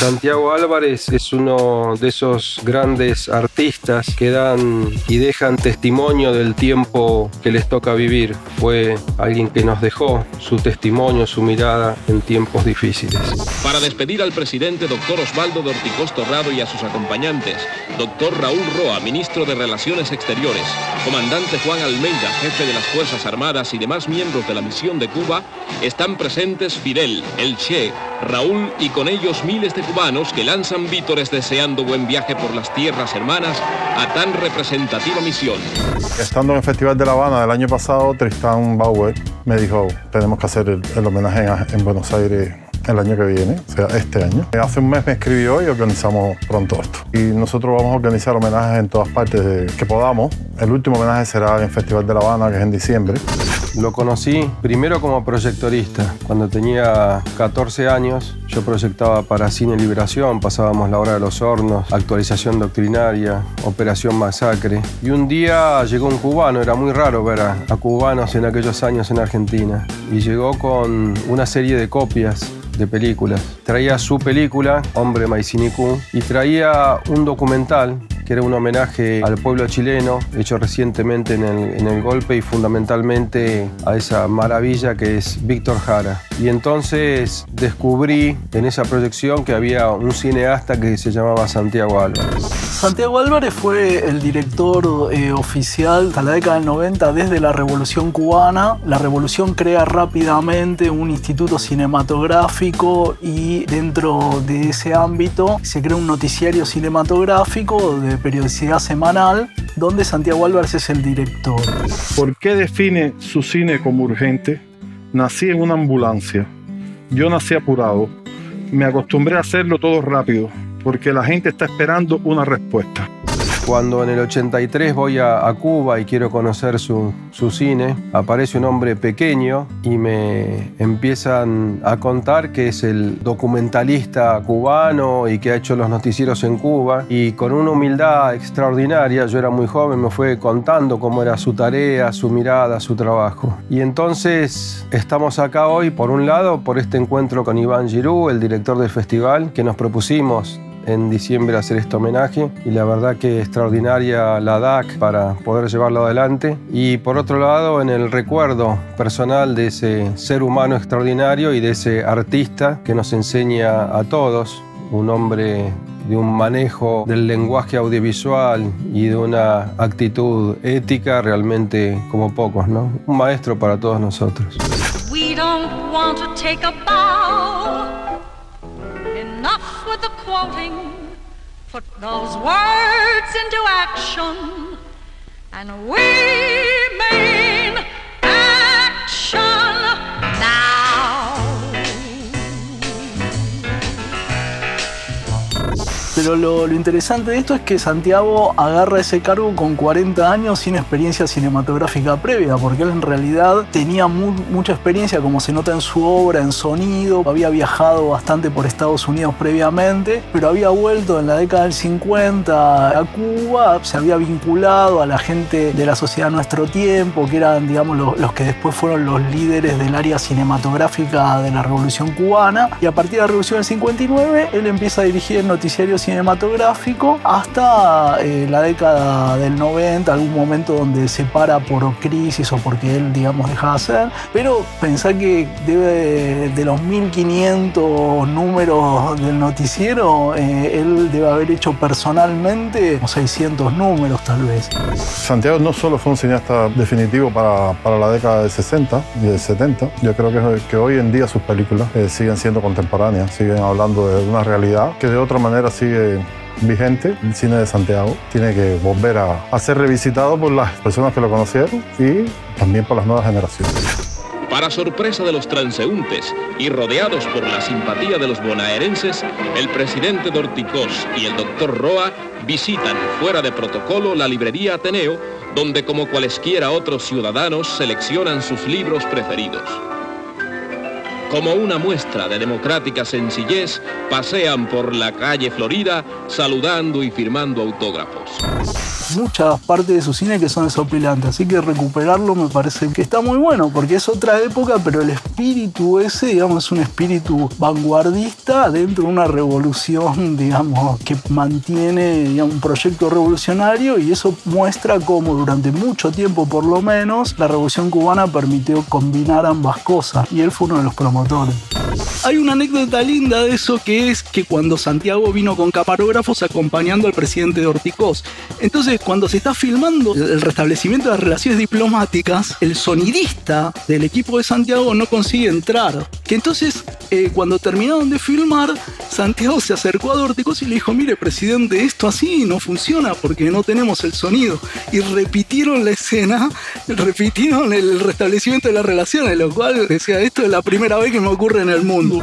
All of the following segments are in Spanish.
Santiago Álvarez es uno de esos grandes artistas que dan y dejan testimonio del tiempo que les toca vivir. Fue alguien que nos dejó su testimonio, su mirada en tiempos difíciles. Para despedir al presidente doctor Osvaldo de Orticoz Torrado y a sus acompañantes, doctor Raúl Roa, ministro de Relaciones Exteriores, comandante Juan Almeida, jefe de las Fuerzas Armadas y demás miembros de la misión de Cuba, están presentes Fidel, el Che, Raúl y con ellos miles de cubanos que lanzan vítores deseando buen viaje por las tierras hermanas a tan representativa misión. Estando en el Festival de La Habana del año pasado, Tristán Bauer me dijo, tenemos que hacer el, homenaje en Buenos Aires el año que viene, o sea, este año. Hace un mes me escribió y organizamos pronto esto. Y nosotros vamos a organizar homenajes en todas partes que podamos. El último homenaje será en el Festival de La Habana, que es en diciembre. Lo conocí primero como proyectorista. Cuando tenía 14 años, yo proyectaba para Cine Liberación, pasábamos la hora de los hornos, actualización doctrinaria, operación masacre. Y un día llegó un cubano, era muy raro ver a, cubanos en aquellos años en Argentina. Y llegó con una serie de copias de películas. Traía su película, Hombre Maicinicú, y traía un documental que era un homenaje al pueblo chileno, hecho recientemente en el, en el golpe y fundamentalmente a esa maravilla que es Víctor Jara. Y entonces descubrí en esa proyección que había un cineasta que se llamaba Santiago Álvarez. Santiago Álvarez fue el director eh, oficial hasta la década del 90 desde la Revolución Cubana. La Revolución crea rápidamente un instituto cinematográfico y dentro de ese ámbito se crea un noticiario cinematográfico de periodicidad semanal, donde Santiago Álvarez es el director. ¿Por qué define su cine como urgente? Nací en una ambulancia. Yo nací apurado. Me acostumbré a hacerlo todo rápido, porque la gente está esperando una respuesta. Cuando en el 83 voy a, Cuba y quiero conocer su, cine, aparece un hombre pequeño y me empiezan a contar que es el documentalista cubano y que ha hecho los noticieros en Cuba. Y con una humildad extraordinaria, yo era muy joven, me fue contando cómo era su tarea, su mirada, su trabajo. Y entonces estamos acá hoy, por un lado, por este encuentro con Iván Girú, el director del festival, que nos propusimos en diciembre hacer este homenaje y la verdad que extraordinaria la DAC para poder llevarlo adelante y por otro lado en el recuerdo personal de ese ser humano extraordinario y de ese artista que nos enseña a todos, un hombre de un manejo del lenguaje audiovisual y de una actitud ética realmente como pocos, ¿no? Un maestro para todos nosotros. enough with the quoting. Put those words into action, and we mean Pero lo, interesante de esto es que Santiago agarra ese cargo con 40 años sin experiencia cinematográfica previa, porque él en realidad tenía mucha experiencia, como se nota en su obra, en sonido, había viajado bastante por Estados Unidos previamente, pero había vuelto en la década del 50 a Cuba, se había vinculado a la gente de la sociedad Nuestro Tiempo, que eran, digamos, los, los que después fueron los líderes del área cinematográfica de la Revolución Cubana, y a partir de la Revolución del 59, él empieza a dirigir noticiarios cinematográfico hasta eh, la década del 90, algún momento donde se para por crisis o porque él, digamos, deja de hacer. Pero pensar que debe, de los 1500 números del noticiero, eh, él debe haber hecho personalmente 600 números tal vez. Santiago no solo fue un cineasta definitivo para, para la década del 60 y del 70, yo creo que, que hoy en día sus películas eh, siguen siendo contemporáneas, siguen hablando de una realidad que de otra manera sigue vigente, el cine de Santiago tiene que volver a, ser revisitado por las personas que lo conocieron y también por las nuevas generaciones. Para sorpresa de los transeúntes y rodeados por la simpatía de los bonaerenses, el presidente Dorticós y el doctor Roa visitan fuera de protocolo la librería Ateneo, donde como cualesquiera otros ciudadanos seleccionan sus libros preferidos. Como una muestra de democrática sencillez, pasean por la calle Florida saludando y firmando autógrafos. Muchas partes de su cine que son desopilantes. Así que recuperarlo me parece que está muy bueno, porque es otra época, pero el espíritu ese, digamos, es un espíritu vanguardista dentro de una revolución, digamos, que mantiene un proyecto revolucionario y eso muestra cómo durante mucho tiempo, por lo menos, la revolución cubana permitió combinar ambas cosas y él fue uno de los promotores. Hay una anécdota linda de eso que es que cuando Santiago vino con camarógrafos acompañando al presidente de Orticós. Entonces, cuando se está filmando el restablecimiento de las relaciones diplomáticas, el sonidista del equipo de Santiago no consigue entrar. Que entonces, eh, cuando terminaron de filmar, Santiago se acercó a Orticós y le dijo, mire, presidente, esto así no funciona porque no tenemos el sonido. Y repitieron la escena, repitieron el restablecimiento de las relaciones, lo cual decía, esto es la primera vez que me ocurre en el mundo.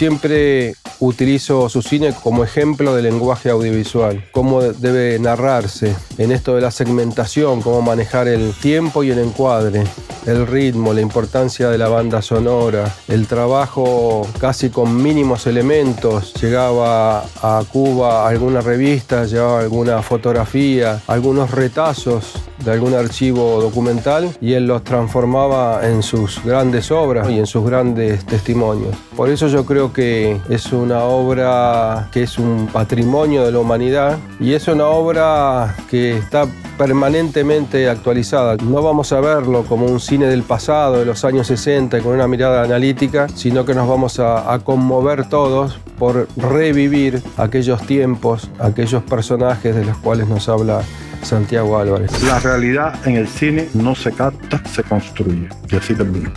Siempre utilizo su cine como ejemplo de lenguaje audiovisual, cómo debe narrarse en esto de la segmentación, cómo manejar el tiempo y el encuadre, el ritmo, la importancia de la banda sonora, el trabajo casi con mínimos elementos. Llegaba a Cuba alguna revista, llevaba alguna fotografía, algunos retazos de algún archivo documental y él los transformaba en sus grandes obras y en sus grandes testimonios. Por eso yo creo que es una obra que es un patrimonio de la humanidad y es una obra que está permanentemente actualizada. No vamos a verlo como un cine del pasado, de los años 60, con una mirada analítica, sino que nos vamos a, a conmover todos por revivir aquellos tiempos, aquellos personajes de los cuales nos habla Santiago Álvarez. La realidad en el cine no se capta, se construye. Y así termino.